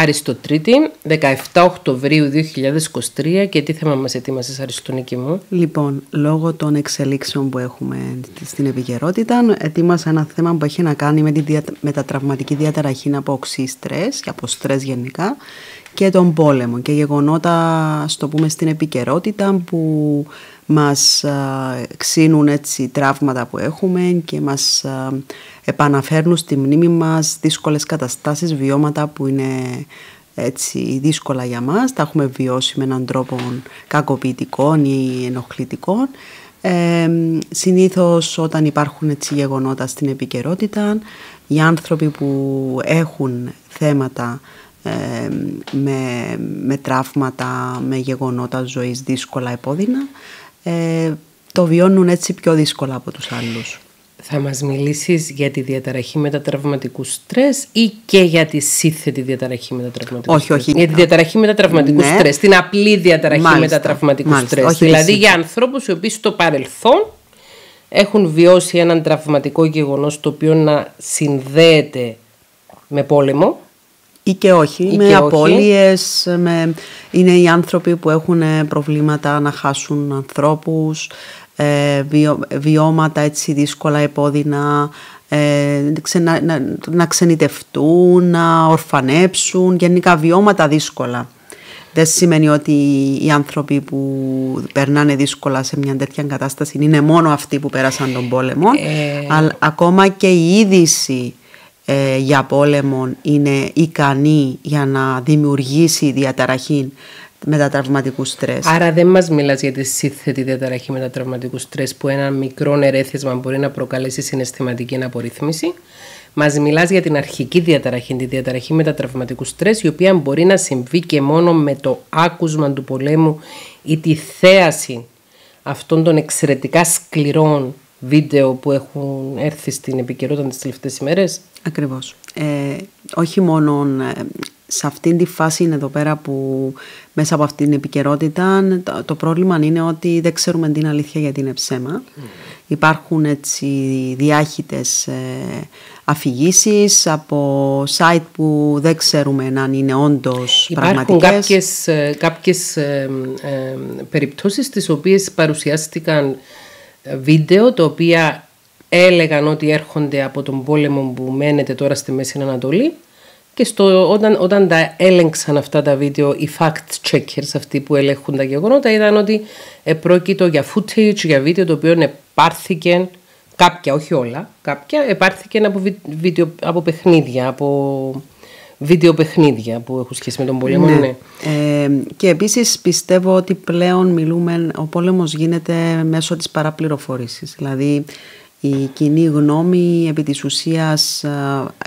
Αριστοτρίτη, 17 Οκτωβρίου 2023 και τι θέμα μας ετοίμασες Αριστονίκη μου; Λοιπόν, λόγω των εξελίξεων που έχουμε στην επικαιρότητα, ετοίμασα ένα θέμα που έχει να κάνει με, τη δια... με τα τραυματική διαταραχή από οξύ στρες και από στρες γενικά και τον πόλεμο και γεγονότα, στο πούμε, στην επικαιρότητα που μας ξύνουν έτσι τραύματα που έχουμε και μας επαναφέρνουν στη μνήμη μας δύσκολες καταστάσεις, βιώματα που είναι έτσι δύσκολα για μας, τα έχουμε βιώσει με έναν τρόπο κακοποιητικών ή ενοχλητικών. Ε, συνήθως όταν υπάρχουν έτσι γεγονότα στην επικαιρότητα, οι άνθρωποι που έχουν θέματα με, με τραύματα, με γεγονότα ζωής δύσκολα επώδυνα, ε, το βιώνουν έτσι πιο δύσκολα από τους άλλους. Θα μας μιλήσεις για τη διαταραχή μετατραυματικού στρες ή και για τη σύνθετη διαταραχή μετατραυματικού όχι, Όχι, Για τη διαταραχή μετατραυματικού ναι. στρες, την απλή διαταραχή μάλιστα, μετατραυματικού μάλιστα, στρες. Όχι δηλαδή για ανθρώπους οι οποίοι στο παρελθόν έχουν βιώσει έναν τραυματικό γεγονός το οποίο να συνδέεται με πόλεμο ή και όχι, ή με και απώλειες, με... είναι οι άνθρωποι που έχουν προβλήματα να χάσουν ανθρώπους, ε, βιώματα έτσι δύσκολα επώδυνα, ε, να, να, να ξενιτευτούν, να ορφανέψουν, γενικά βιώματα δύσκολα. Δεν σημαίνει ότι οι άνθρωποι που περνάνε δύσκολα σε μια τέτοια κατάσταση είναι μόνο αυτοί που πέρασαν τον πόλεμο, ε... αλλά ακόμα και η είδηση ε, για πόλεμο είναι ικανή για να δημιουργήσει διαταραχή μετατραυματικού στρες; Άρα δεν μας μιλάς για τη σύνθετη διαταραχή μετατραυματικού στρες που ένα μικρό ερέθισμα μπορεί να προκαλέσει συναισθηματική απορρίθμιση. Μας μιλάς για την αρχική διαταραχή, τη διαταραχή μετατραυματικού στρες, η οποία μπορεί να συμβεί και μόνο με το άκουσμα του πολέμου ή τη θέαση αυτών των εξαιρετικά σκληρών βίντεο που έχουν έρθει στην επικαιρότητα τις τελευταίες ημέρες; Ακριβώς. Ε, όχι μόνο ε, σε αυτήν τη φάση εδώ πέρα που μέσα από αυτήν την επικαιρότητα το, πρόβλημα είναι ότι δεν ξέρουμε την αλήθεια γιατί είναι ψέμα. Mm. Υπάρχουν έτσι διάχυτες ε, αφηγήσεις από site που δεν ξέρουμε αν είναι όντως Υπάρχουν πραγματικές. κάποιες, ε, κάποιες ε, ε, περιπτώσεις τις οποίες παρουσιάστηκαν βίντεο τα οποία έλεγαν ότι έρχονται από τον πόλεμο που μένεται τώρα στη Μέση Ανατολή και στο, όταν, όταν τα έλεγξαν αυτά τα βίντεο οι fact checkers αυτοί που ελέγχουν τα γεγονότα είδαν ότι επρόκειτο για footage, για βίντεο το οποίο επάρθηκε κάποια, όχι όλα, κάποια επάρθηκε από, βίντεο, από παιχνίδια, από βίντεο παιχνίδια που έχουν σχέση με τον πόλεμο. Ναι. ναι. Ε, και επίσης πιστεύω ότι πλέον μιλούμε, ο πόλεμος γίνεται μέσω της παραπληροφόρησης. Δηλαδή η κοινή γνώμη επί της ουσίας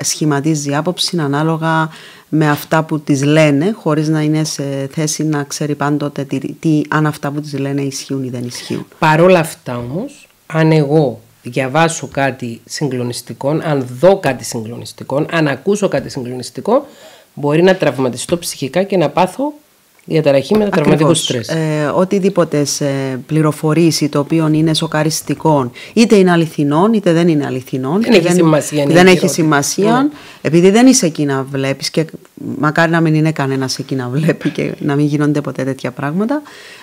σχηματίζει άποψη ανάλογα με αυτά που τις λένε χωρίς να είναι σε θέση να ξέρει πάντοτε τι, τι, αν αυτά που τις λένε ισχύουν ή δεν ισχύουν. Παρόλα αυτά όμως, αν εγώ διαβάσω κάτι συγκλονιστικό, αν δω κάτι συγκλονιστικό, αν ακούσω κάτι συγκλονιστικό, μπορεί να τραυματιστώ ψυχικά και να πάθω διαταραχή με τα τραυματικό στρες. Ε, οτιδήποτε σε πληροφορήσει το οποίο είναι σοκαριστικό, είτε είναι αληθινό είτε δεν είναι αληθινό. Δεν έχει σημασία. Δεν έχει σημασία, ναι. επειδή δεν είσαι εκεί να βλέπεις και μακάρι να μην είναι κανένας εκεί να βλέπει και να μην γίνονται ποτέ τέτοια πράγματα ε,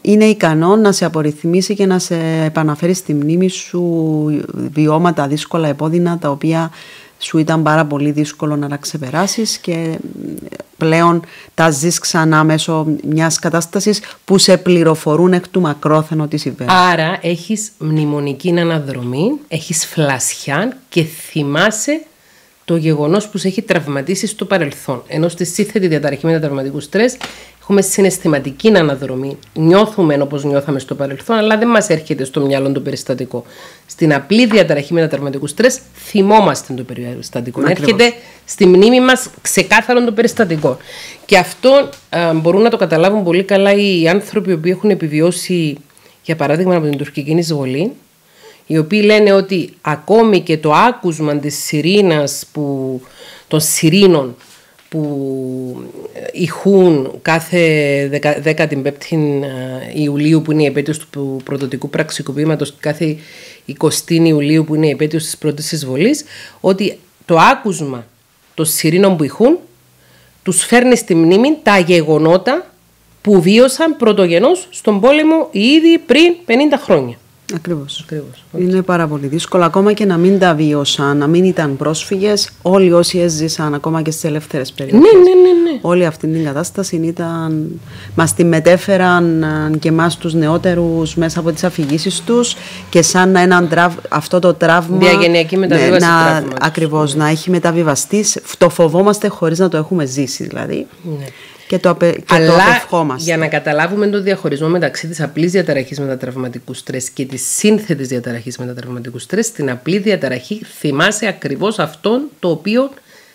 είναι ικανό να σε απορριθμίσει και να σε επαναφέρει στη μνήμη σου βιώματα δύσκολα επώδυνα τα οποία σου ήταν πάρα πολύ δύσκολο να τα ξεπεράσεις και πλέον τα ζεις ξανά μέσω μιας κατάστασης που σε πληροφορούν εκ του μακρόθεν ότι συμβαίνει. Άρα έχεις μνημονική αναδρομή, έχεις φλασιά και θυμάσαι το γεγονός που σε έχει τραυματίσει στο παρελθόν. Ενώ στη σύνθετη διαταραχή μετατραυματικού στρες έχουμε συναισθηματική αναδρομή. Νιώθουμε όπως νιώθαμε στο παρελθόν, αλλά δεν μας έρχεται στο μυαλό το περιστατικό. Στην απλή διαταραχή μετατραυματικού στρες θυμόμαστε το περιστατικό. Ακριβώς. Έρχεται στη μνήμη μας ξεκάθαρο το περιστατικό. Και αυτό α, μπορούν να το καταλάβουν πολύ καλά οι άνθρωποι που έχουν επιβιώσει, για παράδειγμα, από την τουρκική εισβολή, οι οποίοι λένε ότι ακόμη και το άκουσμα της σιρήνας που, των σιρήνων που ηχούν κάθε 15η ε, Ιουλίου που είναι η επέτειος του πρωτοτικού πραξικοπήματος κάθε 20 Ιουλίου που είναι η επέτειος της πρώτης εισβολής ότι το άκουσμα των σιρήνων που ηχούν τους φέρνει στη μνήμη τα γεγονότα που βίωσαν πρωτογενώς στον πόλεμο ήδη πριν 50 χρόνια. Ακριβώς. Είναι πάρα πολύ δύσκολο. Ακόμα και να μην τα βίωσαν, να μην ήταν πρόσφυγες, όλοι όσοι έζησαν ακόμα και στις ελεύθερες περιοχές. Ναι, ναι, ναι, ναι. Όλη αυτή την κατάσταση ήταν. Μας τη μετέφεραν και εμάς τους νεότερους μέσα από τις αφηγήσεις τους και σαν έναν τραύ, αυτό το τραύμα. Διαγενειακή ναι, μεταβίβαση. Ναι, Ακριβώς, να έχει μεταβιβαστείς. Το φοβόμαστε χωρίς να το έχουμε ζήσει δηλαδή. Ναι και το, απε... και Αλλά, το για να καταλάβουμε τον διαχωρισμό μεταξύ της απλής διαταραχής μετατραυματικού στρες και της σύνθετης διαταραχής μετατραυματικού στρες, στην απλή διαταραχή θυμάσαι ακριβώς αυτόν το οποίο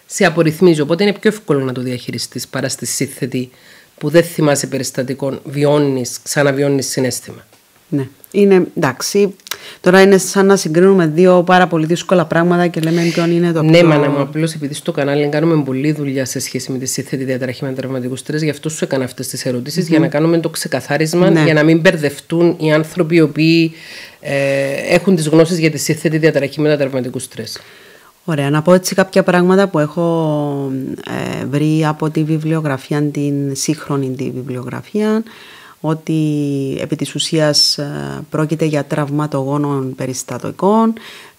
σε απορριθμίζει. Οπότε είναι πιο εύκολο να το διαχειριστείς παρά στη σύνθετη που δεν θυμάσαι περιστατικών, βιώνεις, ξαναβιώνεις συνέστημα. Ναι. Είναι εντάξει. Τώρα είναι σαν να συγκρίνουμε δύο πάρα πολύ δύσκολα πράγματα και λέμε ποιον είναι το ναι, πιο... Ναι, μάνα μου, απλώς επειδή στο κανάλι κάνουμε πολλή δουλειά σε σχέση με τη σύνθετη διαταραχή με τραυματικούς στρες, γι' αυτό σου έκανα αυτές τις ερωτήσεις, για να κάνουμε το ξεκαθάρισμα, ναι. για να μην μπερδευτούν οι άνθρωποι οι οποίοι ε, έχουν τις γνώσεις για τη σύνθετη διαταραχή με τραυματικούς στρες. Ωραία, να πω έτσι κάποια πράγματα που έχω ε, βρει από τη βιβλιογραφία, την σύγχρονη τη βιβλιογραφία ότι επί της ουσίας ε, πρόκειται για τραυματογόνων περιστατικών.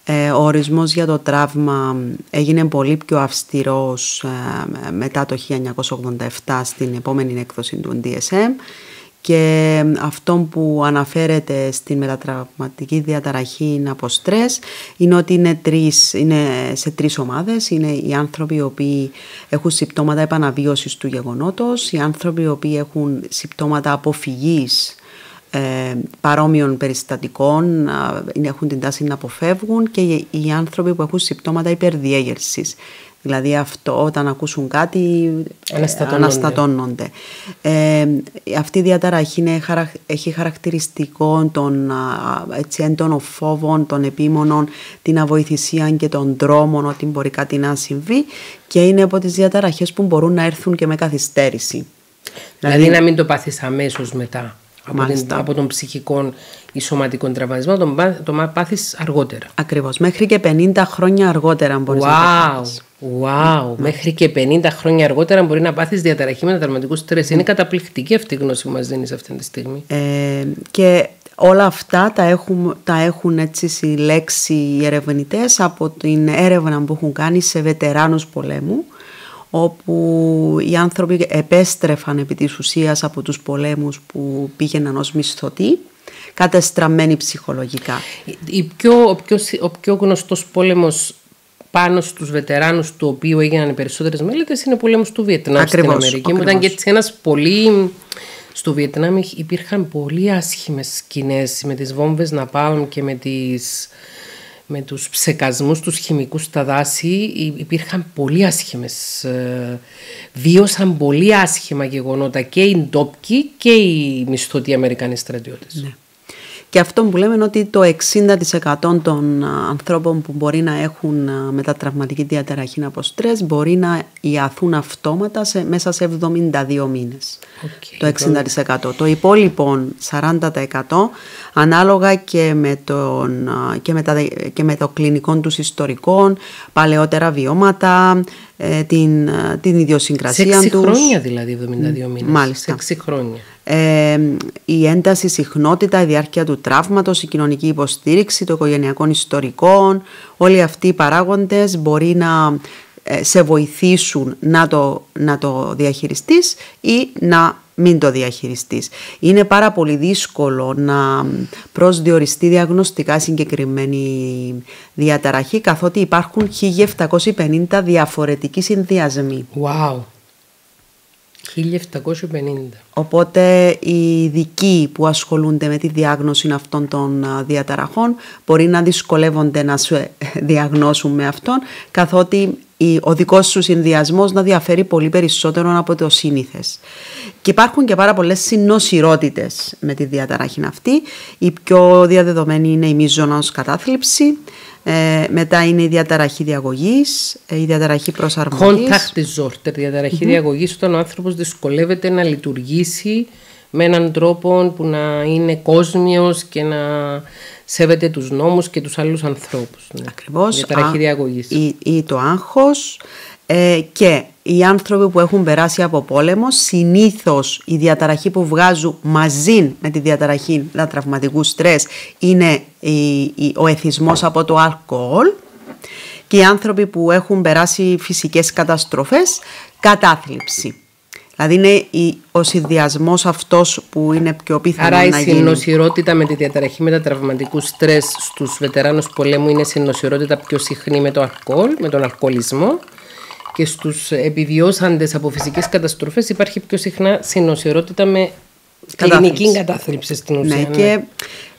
Ε, ο ορισμός για το τραύμα έγινε πολύ πιο αυστηρός ε, μετά το 1987 στην επόμενη έκδοση του DSM και αυτό που αναφέρεται στην μετατραυματική διαταραχή από στρες είναι ότι είναι, τρεις, είναι σε τρεις ομάδες. Είναι οι άνθρωποι οι οποίοι έχουν συμπτώματα επαναβίωσης του γεγονότος, οι άνθρωποι οι οποίοι έχουν συμπτώματα αποφυγής ε, παρόμοιων περιστατικών, έχουν την τάση να αποφεύγουν και οι άνθρωποι που έχουν συμπτώματα υπερδιέγερσης. Δηλαδή αυτό όταν ακούσουν κάτι ε, αναστατώνονται. αναστατώνονται. Ε, αυτή η διαταραχή είναι, έχει χαρακτηριστικό των έτσι, έντονων φόβων, των επίμονων, την αβοηθησία και των δρόμων ότι μπορεί κάτι να συμβεί και είναι από τις διαταραχές που μπορούν να έρθουν και με καθυστέρηση. Δηλαδή, δηλαδή να μην το πάθεις αμέσως μετά από, την, από τον ψυχικό ή σωματικό τραυματισμό, το, το πάθεις αργότερα. Ακριβώς, μέχρι και 50 χρόνια αργότερα μπορείς wow. να το πάθεις. Wow, ναι. μέχρι και 50 χρόνια αργότερα μπορεί να πάθεις διαταραχή μεταταρματικού στρες. Είναι καταπληκτική αυτή η γνώση που μας δίνεις αυτή τη στιγμή. Ε, και όλα αυτά τα έχουν, τα έχουν έτσι συλλέξει οι ερευνητές από την έρευνα που έχουν κάνει σε βετεράνους πολέμου όπου οι άνθρωποι επέστρεφαν επί της ουσίας από τους πολέμους που πήγαιναν ως μισθωτοί κατεστραμμένοι ψυχολογικά. Η πιο, ο, πιο, ο πιο γνωστός πόλεμος πάνω στους βετεράνους του οποίου έγιναν οι περισσότερες μέλητες είναι ο πόλεμος του Βιετνάμ ακριβώς, στην Αμερική. Ακριβώς. Ήταν και έτσι ένας πολύ... Στο Βιετνάμ υπήρχαν πολύ άσχημες σκηνές με τις βόμβες Ναπάλμ και με τις με τους ψεκασμούς τους χημικούς στα δάση υπήρχαν πολύ άσχημες, ε, βίωσαν πολύ άσχημα γεγονότα και οι ντόπικοι και οι μισθωτοί Αμερικανοί στρατιώτες. Ναι. Και αυτό που λέμε είναι ότι το 60% των ανθρώπων που μπορεί να έχουν μετατραυματική διαταραχή από στρες μπορεί να ιαθούν αυτόματα σε, μέσα σε 72 μήνες. το 60%. Το υπόλοιπο 40% ανάλογα και με, τον, και με, τα, και με το κλινικό τους ιστορικό, παλαιότερα βιώματα, ε, την, την ιδιοσυγκρασία τους. Σε 6 χρόνια δηλαδή 72 μήνες. Μάλιστα. Σε 6 χρόνια. Ε, η ένταση, η συχνότητα, η διάρκεια του τραύματος, η κοινωνική υποστήριξη, των οικογενειακών ιστορικών, όλοι αυτοί οι παράγοντες μπορεί να ε, σε βοηθήσουν να το, να το διαχειριστείς ή να μην το διαχειριστείς. Είναι πάρα πολύ δύσκολο να προσδιοριστεί διαγνωστικά συγκεκριμένη διαταραχή καθότι υπάρχουν 1750 διαφορετικοί συνδυασμοί. Wow! 1750. Οπότε οι ειδικοί που ασχολούνται με τη διάγνωση αυτών των διαταραχών μπορεί να δυσκολεύονται να σου ε, διαγνώσουν με αυτόν καθότι ο δικός σου συνδυασμός να διαφέρει πολύ περισσότερο από το σύνηθες. Και υπάρχουν και πάρα πολλές συνοσυρότητες με τη διαταραχή αυτή. Η πιο διαδεδομένη είναι η μίζωνος κατάθλιψη, ε, μετά είναι η διαταραχή διαγωγής, ε, η διαταραχή προσαρμογής. Contact disorder, διαταραχή mm-hmm. διαγωγής, όταν ο άνθρωπος δυσκολεύεται να λειτουργήσει με έναν τρόπο που να είναι κόσμιος και να σέβεται τους νόμους και τους άλλους ανθρώπους. Ναι. Ακριβώς. Διαταραχή διαγωγής. Ή, ή το άγχος ε, και οι άνθρωποι που έχουν περάσει από πόλεμο, συνήθως η διαταραχή που βγάζουν μαζί με τη διαταραχή του τραυματικού στρες είναι ο εθισμός από το αλκοόλ και οι άνθρωποι που έχουν περάσει φυσικές καταστροφές, κατάθλιψη. Δηλαδή είναι ο συνδυασμός αυτός που είναι πιο πιθανό Άρα να η συνοσυρότητα με τη διαταραχή μετατραυματικού στρες στους βετεράνους πολέμου είναι συνοσυρότητα πιο συχνή με το αλκοόλ, με τον αλκοολισμό και στους επιβιώσαντες από φυσικές καταστροφές υπάρχει πιο συχνά συνοσυρότητα με κλινική κατάθλιψη στην ουσία. Ναι, ναι. και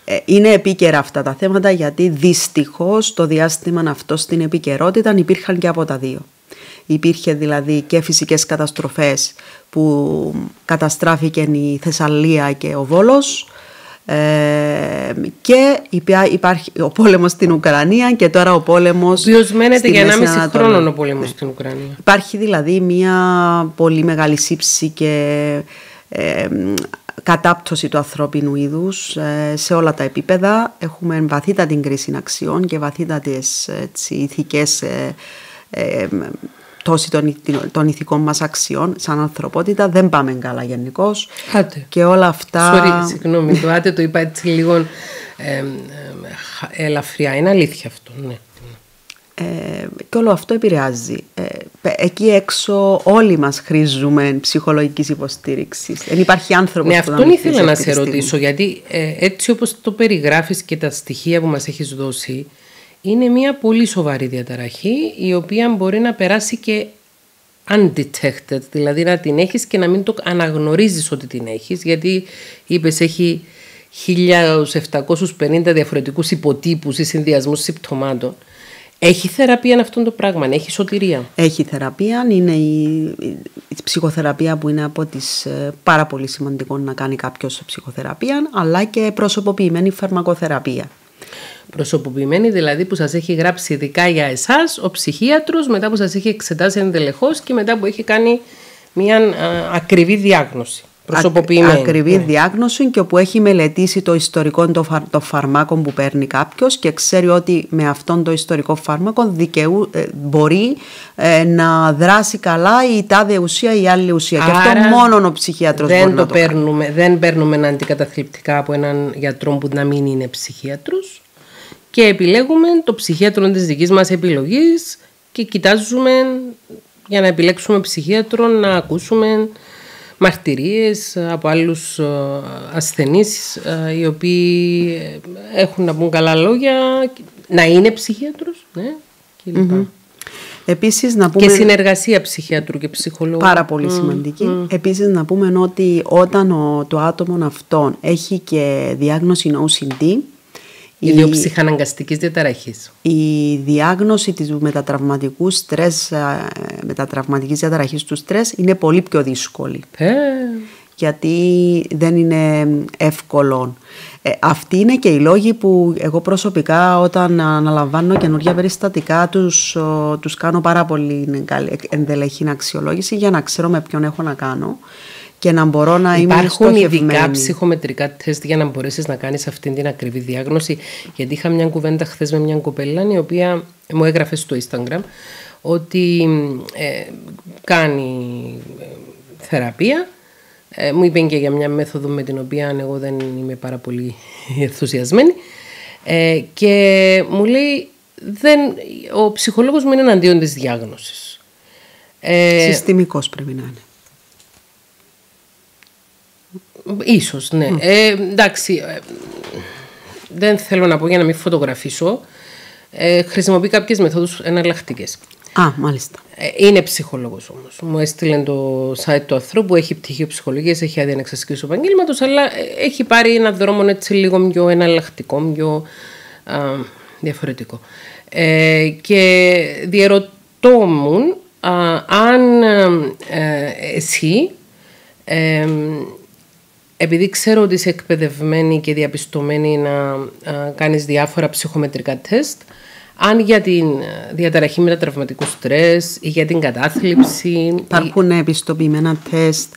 ε, είναι επίκαιρα αυτά τα θέματα γιατί δυστυχώς το διάστημα αυτό στην επικαιρότητα υπήρχαν και από τα δύο. Υπήρχε δηλαδή και φυσικές καταστροφές που καταστράφηκε η Θεσσαλία και ο Βόλος ε, και υπάρχει ο πόλεμος στην Ουκρανία και τώρα ο πόλεμος Ποιος μένεται για 1,5 χρόνο ο πόλεμος ναι. στην Ουκρανία. Υπάρχει δηλαδή μια πολύ μεγάλη σύψη και ε, κατάπτωση του ανθρώπινου είδους ε, σε όλα τα επίπεδα. Έχουμε βαθύτατη κρίση αξιών και βαθύτατες έτσι, ηθικές ε, ε, τόση των, των ηθικών μας αξιών σαν ανθρωπότητα δεν πάμε καλά γενικώς. Και όλα αυτά... Sorry, συγγνώμη, το άτε το είπα έτσι λίγο ε, ελαφριά. Είναι αλήθεια αυτό, ναι. Ε, και όλο αυτό επηρεάζει. Ε, εκεί έξω όλοι μας χρήζουμε ψυχολογικής υποστήριξης. Δεν υπάρχει άνθρωπος ναι, που να ήθελα να σε ρωτήσω, γιατί ε, έτσι όπως το περιγράφεις και τα στοιχεία που μας έχεις δώσει, είναι μια πολύ σοβαρή διαταραχή η οποία μπορεί να περάσει και undetected, δηλαδή να την έχεις και να μην το αναγνωρίζεις ότι την έχεις γιατί είπες έχει 1750 διαφορετικούς υποτύπους ή συνδυασμούς συμπτωμάτων. Έχει θεραπεία αυτό το πράγμα, έχει σωτηρία; Έχει θεραπεία, είναι η, η ψυχοθεραπεία που είναι από τις ε, πάρα πολύ σημαντικό να κάνει κάποιος ψυχοθεραπεία, αλλά και προσωποποιημένη φαρμακοθεραπεία. Προσωποποιημένη δηλαδή που σας έχει γράψει ειδικά για εσάς ο ψυχίατρος μετά που σας έχει εξετάσει εντελεχώς και μετά που έχει κάνει μια ακριβή διάγνωση. Προσωποποιημένη. Ακριβή ναι. διάγνωση και όπου έχει μελετήσει το ιστορικό των φαρμάκων που παίρνει κάποιος και ξέρει ότι με αυτόν το ιστορικό φάρμακο δικαιού, ε, μπορεί ε, να δράσει καλά η τάδε ουσία ή η άλλη ουσία. Άρα, και αυτό μόνο ο ψυχίατρος δεν μπορεί το να το παίρνουμε, κάνει. Δεν παίρνουμε αντικαταθλιπτικά από έναν γιατρό που να μην είναι ψυχίατρος και επιλέγουμε το ψυχίατρο της δικής μας επιλογής και κοιτάζουμε για να επιλέξουμε ψυχίατρο να ακούσουμε μαρτυρίες από άλλους ε, ασθενείς ε, οι οποίοι έχουν να πούν καλά λόγια, να είναι ψυχίατρος ναι, Επίσης, να πούμε... Και συνεργασία ψυχιατρού και ψυχολόγου. Πάρα πολύ σημαντική. Mm. Επίσης να πούμε ότι όταν το άτομο αυτόν έχει και διάγνωση OCD, Ιδιοψυχαναγκαστικής διαταραχής. Η διάγνωση της μετατραυματικού στρες, ε, μετατραυματικής διαταραχής του στρες είναι πολύ πιο δύσκολη. Ε. Γιατί δεν είναι εύκολο. Ε, αυτοί είναι και οι λόγοι που εγώ προσωπικά όταν αναλαμβάνω καινούργια περιστατικά τους, τους κάνω πάρα πολύ ενδελεχή αξιολόγηση για να ξέρω με ποιον έχω να κάνω και να μπορώ να είμαι Υπάρχουν ειδικά ψυχομετρικά τεστ για να μπορέσεις να κάνεις αυτή την ακριβή διάγνωση. Γιατί είχα μια κουβέντα χθες με μια κοπέλα η οποία μου έγραφε στο Instagram ότι ε, κάνει ε, θεραπεία. Ε, μου είπε και για μια μέθοδο με την οποία εγώ δεν είμαι πάρα πολύ ενθουσιασμένη. Ε, και μου λέει, δεν, ο ψυχολόγος μου είναι εναντίον της διάγνωσης. Ε, Συστημικός πρέπει να είναι. Ίσως, ναι. Ε, εντάξει, ε, δεν θέλω να πω για να μην φωτογραφίσω. Ε, χρησιμοποιεί κάποιες μεθόδους εναλλακτικές. Α, μάλιστα. Ε, είναι ψυχολόγος όμως. Μου έστειλε το site του ανθρώπου, έχει πτυχίο ψυχολογίας, έχει άδεια να εξασκήσει του επαγγέλματος, αλλά έχει πάρει ένα δρόμο έτσι λίγο πιο εναλλακτικό, πιο α, διαφορετικό. Ε, και διαρωτώ αν ε, εσύ επειδή ξέρω ότι είσαι εκπαιδευμένη και διαπιστωμένη να κάνεις διάφορα ψυχομετρικά τεστ, αν για την διαταραχή μετατραυματικού στρες ή για την κατάθλιψη... Υπάρχουν ή... επιστοποιημένα τεστ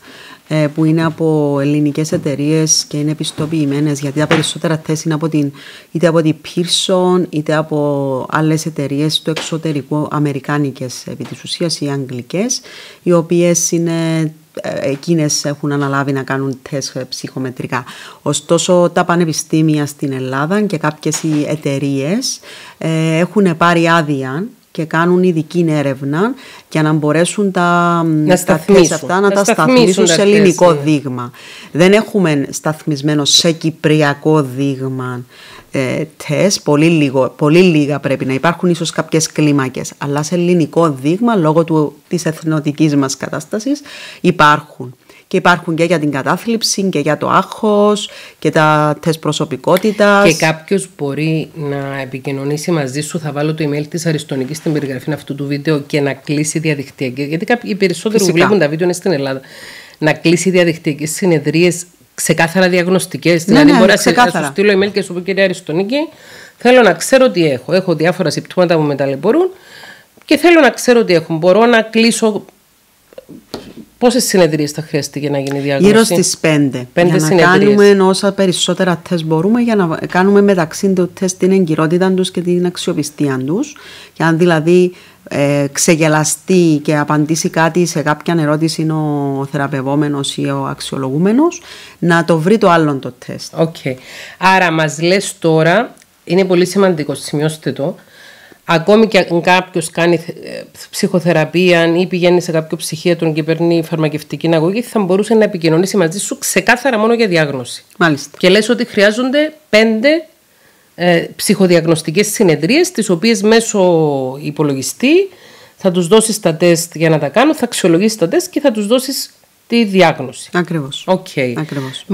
ε, που είναι από ελληνικές εταιρείες και είναι επιστοποιημένες γιατί τα περισσότερα τεστ είναι από την, είτε από την Pearson είτε από άλλες εταιρείες του εξωτερικού, αμερικάνικες επί της ουσίας ή αγγλικές, οι οποίες είναι εκείνες έχουν αναλάβει να κάνουν τεστ ψυχομετρικά. Ωστόσο τα πανεπιστήμια στην Ελλάδα και κάποιες εταιρείες ε, έχουν πάρει άδεια και κάνουν ειδική έρευνα για να μπορέσουν τα, να τα αυτά να, τα σταθμίσουν σε ελληνικό δείγμα. Δεν έχουμε σταθμισμένο σε κυπριακό δείγμα ε, τεστ, πολύ, λίγο, πολύ λίγα πρέπει να υπάρχουν ίσως κάποιες κλίμακες, αλλά σε ελληνικό δείγμα λόγω του, της εθνοτικής μας κατάστασης υπάρχουν. Και υπάρχουν και για την κατάθλιψη και για το άγχος και τα τεστ προσωπικότητας. Και κάποιος μπορεί να επικοινωνήσει μαζί σου, θα βάλω το email της Αριστονικής στην περιγραφή αυτού του βίντεο και να κλείσει διαδικτυακή. Γιατί οι περισσότεροι που βλέπουν τα βίντεο είναι στην Ελλάδα. Να κλείσει διαδικτυακές συνεδρίες ξεκάθαρα διαγνωστικές. Ναι, δηλαδή, ναι, μπορείς να σου στείλω email και σου πω, κυρία Αριστονίκη, θέλω να ξέρω τι έχω. Έχω διάφορα συμπτώματα που με ταλαιπωρούν και θέλω να ξέρω τι έχω. Μπορώ να κλείσω. Πόσες συνεδρίες θα χρειαστεί για να γίνει η διάγνωση, Γύρω στις πέντε. πέντε για να κάνουμε όσα περισσότερα τεστ μπορούμε για να κάνουμε μεταξύ του τεστ την εγκυρότητα τους και την αξιοπιστία τους. Για αν δηλαδή ε, ξεγελαστεί και απαντήσει κάτι σε κάποια ερώτηση είναι ο θεραπευόμενος ή ο αξιολογούμενος να το βρει το άλλο το τεστ. Okay. Άρα μας λες τώρα, είναι πολύ σημαντικό, σημειώστε το, ακόμη και αν κάποιος κάνει ε, ψυχοθεραπεία ή πηγαίνει σε κάποιο ψυχίατρο και παίρνει φαρμακευτική αγωγή, θα μπορούσε να επικοινωνήσει μαζί σου ξεκάθαρα μόνο για διάγνωση. Μάλιστα. Και λες ότι χρειάζονται πέντε ε, ψυχοδιαγνωστικές συνεδρίες τις οποίες μέσω υπολογιστή θα τους δώσεις τα τεστ για να τα κάνουν, θα αξιολογήσεις τα τεστ και θα τους δώσεις τη διάγνωση. Ακριβώς. Okay.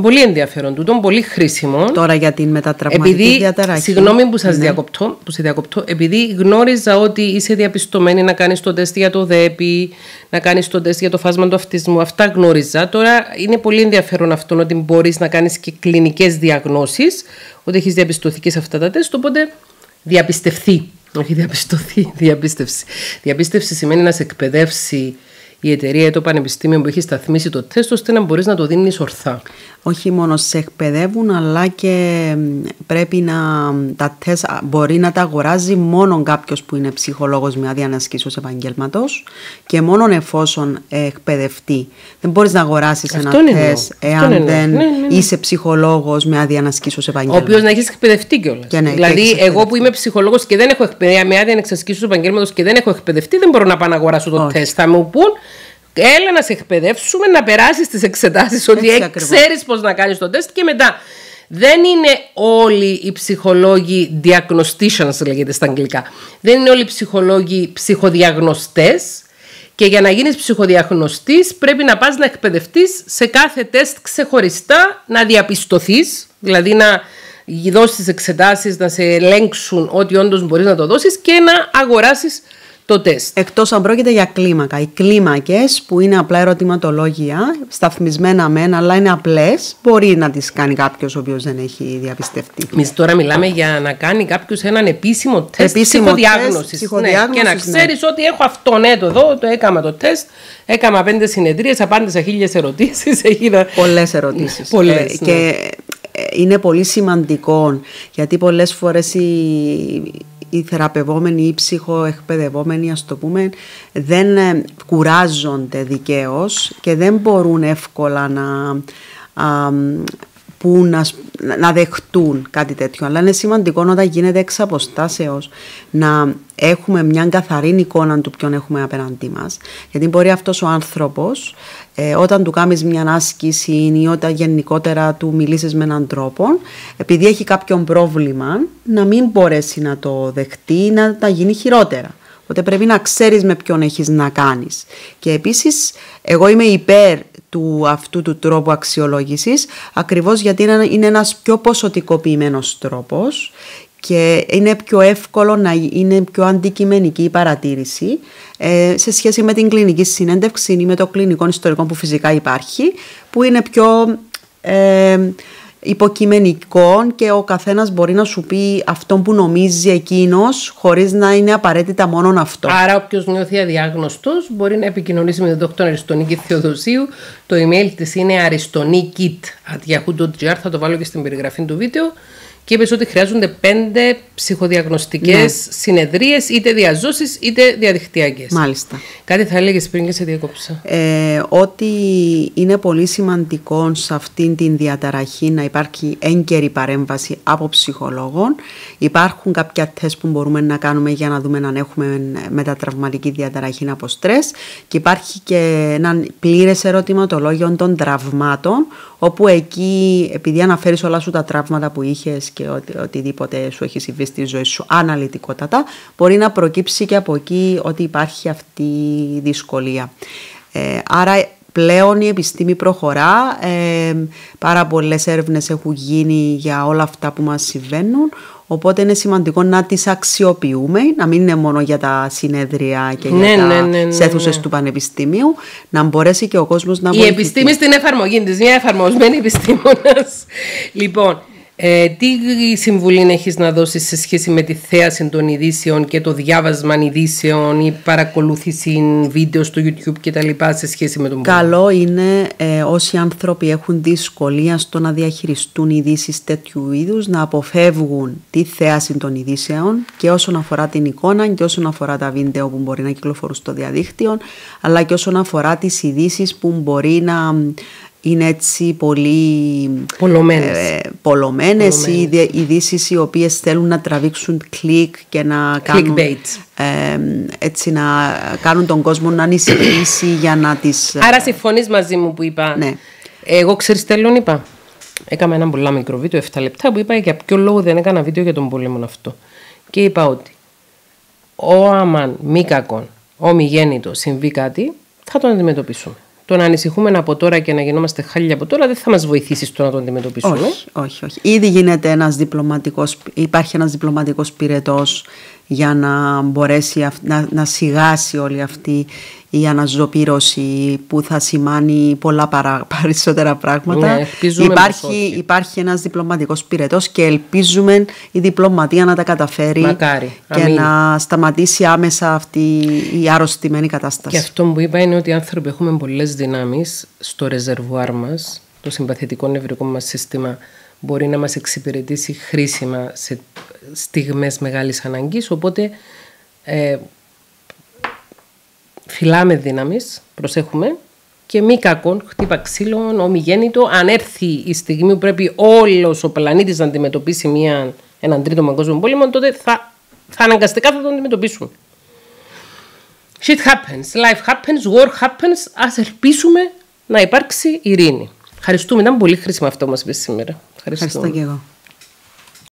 Πολύ ενδιαφέρον τούτο, πολύ χρήσιμο. Τώρα για την μετατραυματική επειδή, διαταραχή. Συγγνώμη που, σας ναι. διακοπτώ, που σε διακοπτώ, επειδή γνώριζα ότι είσαι διαπιστωμένη να κάνεις το τεστ για το ΔΕΠΗ, να κάνεις το τεστ για το φάσμα του αυτισμού, αυτά γνώριζα. Τώρα είναι πολύ ενδιαφέρον αυτό ότι μπορείς να κάνεις και κλινικές διαγνώσεις, ότι έχεις διαπιστωθεί και σε αυτά τα τεστ, οπότε διαπιστευθεί. Όχι διαπιστωθεί, διαπίστευση. Διαπίστευση σημαίνει να σε εκπαιδεύσει η εταιρεία ή το πανεπιστήμιο που έχει σταθμίσει το τεστ ώστε να μπορείς να το δίνεις ορθά. Όχι μόνο σε εκπαιδεύουν, αλλά και πρέπει να τα τεστ μπορεί να τα αγοράζει μόνο κάποιος που είναι ψυχολόγος με άδεια ασκήσεω επαγγέλματο και μόνο εφόσον εκπαιδευτεί. Δεν μπορείς να αγοράσεις ένα τεστ εάν δεν ναι, ναι, ναι. είσαι ψυχολόγος με άδεια ασκήσεω επαγγέλματο. Ο οποίος να έχεις εκπαιδευτεί κιόλας. Ναι, δηλαδή, εγώ που είμαι ψυχολόγος και δεν έχω εκπαιδευτεί με άδεια ασκήσεω επαγγέλματο και δεν έχω εκπαιδευτεί, δεν μπορώ να πάω να αγοράσω το τεστ. Θα μου πούν Έλα να σε εκπαιδεύσουμε, να περάσεις τις εξετάσεις, ότι ξέρεις πώς να κάνεις το τεστ και μετά. Δεν είναι όλοι οι ψυχολόγοι diagnosticians λέγεται στα αγγλικά. Δεν είναι όλοι οι ψυχολόγοι ψυχοδιαγνωστές και για να γίνεις ψυχοδιαγνωστής πρέπει να πας να εκπαιδευτείς σε κάθε τεστ ξεχωριστά, να διαπιστωθείς, δηλαδή να δώσεις τις εξετάσεις, να σε ελέγξουν ότι όντως μπορείς να το δώσεις και να αγοράσεις το τεστ. Εκτός αν πρόκειται για κλίμακα. Οι κλίμακες που είναι απλά ερωτηματολόγια, σταθμισμένα μεν, αλλά είναι απλές, μπορεί να τις κάνει κάποιος ο οποίος δεν έχει διαπιστευτεί. Εμείς τώρα μιλάμε για να κάνει κάποιος έναν επίσημο τεστ ψυχοδιάγνωσης. Ναι, και να ξέρεις ναι. ότι έχω αυτό, ναι, το εδώ, το έκανα το τεστ, έκανα πέντε συνεδρίες, απάντησα χίλιες ερωτήσεις. Πολλές ερωτήσεις. Ε, και ε, είναι πολύ σημαντικό γιατί πολλές φορές οι, οι θεραπευόμενοι ή οι ψυχοεκπαιδευόμενοι, ας το πούμε, δεν ε, κουράζονται δικαίως και δεν μπορούν εύκολα να, που να, να δεχτούν κάτι τέτοιο. Αλλά είναι σημαντικό όταν γίνεται εξ αποστάσεως να έχουμε μια καθαρή εικόνα του ποιον έχουμε απέναντί μας. Γιατί μπορεί αυτός ο άνθρωπος ε, όταν του κάνεις μια άσκηση ή όταν γενικότερα του μιλήσεις με έναν τρόπο επειδή έχει κάποιον πρόβλημα να μην μπορέσει να το δεχτεί ή να τα γίνει χειρότερα. Οπότε πρέπει να ξέρεις με ποιον έχεις να κάνεις. Και επίσης εγώ είμαι υπέρ του αυτού του τρόπου αξιολόγησης ακριβώς γιατί είναι ένας πιο ποσοτικοποιημένος τρόπος και είναι πιο εύκολο να είναι πιο αντικειμενική η παρατήρηση ε, σε σχέση με την κλινική συνέντευξη ή με το κλινικό ιστορικό που φυσικά υπάρχει που είναι πιο ε, υποκειμενικό και ο καθένας μπορεί να σου πει αυτό που νομίζει εκείνος χωρίς να είναι απαραίτητα μόνο αυτό. Άρα όποιος νιώθει αδιάγνωστος μπορεί να επικοινωνήσει με τον δόκτωρα Αριστονίκη Θεοδοσίου. Το email της είναι aristonikit.yahoo.gr θα το βάλω και στην περιγραφή του βίντεο και είπες ότι χρειάζονται πέντε ψυχοδιαγνωστικές ναι. συνεδρίες, είτε διαζώσεις είτε διαδικτυακές. Μάλιστα. Κάτι θα έλεγες πριν και σε διακόψα. Ε, ότι είναι πολύ σημαντικό σε αυτήν την διαταραχή να υπάρχει έγκαιρη παρέμβαση από ψυχολόγων. Υπάρχουν κάποια τεστ που μπορούμε να κάνουμε για να δούμε αν έχουμε μετατραυματική διαταραχή από στρες. Και υπάρχει και ένα πλήρες ερωτηματολόγιο των τραυμάτων, όπου εκεί, επειδή αναφέρεις όλα σου τα τραύματα που είχες και οτι, οτιδήποτε σου έχει συμβεί στη ζωή σου αναλυτικότατα, μπορεί να προκύψει και από εκεί ότι υπάρχει αυτή η δυσκολία. Ε, άρα πλέον η επιστήμη προχωρά, ε, πάρα πολλές έρευνες έχουν γίνει για όλα αυτά που μας συμβαίνουν, Οπότε είναι σημαντικό να τις αξιοποιούμε, να μην είναι μόνο για τα συνέδρια και ναι, για τα ναι, ναι, ναι, ναι. ναι. του πανεπιστήμιου, να μπορέσει και ο κόσμος να Η βοηθηθεί. επιστήμη στην εφαρμογή της, μια εφαρμοσμένη επιστήμονας. λοιπόν, ε, τι συμβουλή έχεις να δώσεις σε σχέση με τη θέαση των ειδήσεων και το διάβασμα ειδήσεων ή παρακολούθηση βίντεο στο YouTube κτλ. σε σχέση με τον Καλό είναι ε, όσοι άνθρωποι έχουν δυσκολία στο να διαχειριστούν ειδήσεις τέτοιου είδους να αποφεύγουν τη θέαση των ειδήσεων και όσον αφορά την εικόνα και όσον αφορά τα βίντεο που μπορεί να κυκλοφορούν στο διαδίκτυο, αλλά και όσον αφορά τις ειδήσεις που μπορεί να είναι έτσι πολύ πολλωμένες, ε, πολλωμένες ή ειδήσεις οι οποίες θέλουν να τραβήξουν κλικ και να κάνουν, ε, έτσι να κάνουν τον κόσμο να ανησυχήσει για να τις... Άρα συμφωνείς μαζί μου που είπα. Ναι. Εγώ ξέρεις τέλος είπα; Έκανα ένα πολύ μικρό βίντεο 7 λεπτά που είπα για ποιο λόγο δεν έκανα βίντεο για τον πόλεμο αυτό. Και είπα ότι ο αμαν μη κακόν, ο μη γέννητο συμβεί κάτι, θα τον αντιμετωπίσουμε το να ανησυχούμε από τώρα και να γινόμαστε χάλια από τώρα δεν θα μας βοηθήσει στο να το αντιμετωπίσουμε. Όχι, όχι, όχι. Ήδη γίνεται ένας διπλωματικός, υπάρχει ένας διπλωματικός πυρετός για να μπορέσει να, να σιγάσει όλη αυτή η αναζωπήρωση που θα σημάνει πολλά παρά, περισσότερα πράγματα. Ναι, υπάρχει, υπάρχει ένας διπλωματικός πυρετός και ελπίζουμε η διπλωματία να τα καταφέρει Μακάρι. και Αμήν. να σταματήσει άμεσα αυτή η αρρωστημένη κατάσταση. Και αυτό που είπα είναι ότι οι άνθρωποι έχουμε πολλές δυνάμεις στο ρεζερβουάρ μας, το συμπαθητικό νευρικό μας σύστημα μπορεί να μας εξυπηρετήσει χρήσιμα σε στιγμές μεγάλης αναγκής, οπότε ε, φυλάμε δύναμης, προσέχουμε και μη κακόν, χτύπα ξύλων, ομιγέννητο. Αν έρθει η στιγμή που πρέπει όλος ο πλανήτης να αντιμετωπίσει μια, έναν τρίτο παγκόσμιο πόλεμο, τότε θα, θα αναγκαστικά θα τον αντιμετωπίσουν. Shit happens, life happens, war happens. Α ελπίσουμε να υπάρξει ειρήνη. Ευχαριστούμε, ήταν πολύ χρήσιμο αυτό που μας είπες σήμερα. Ευχαριστώ και εγώ.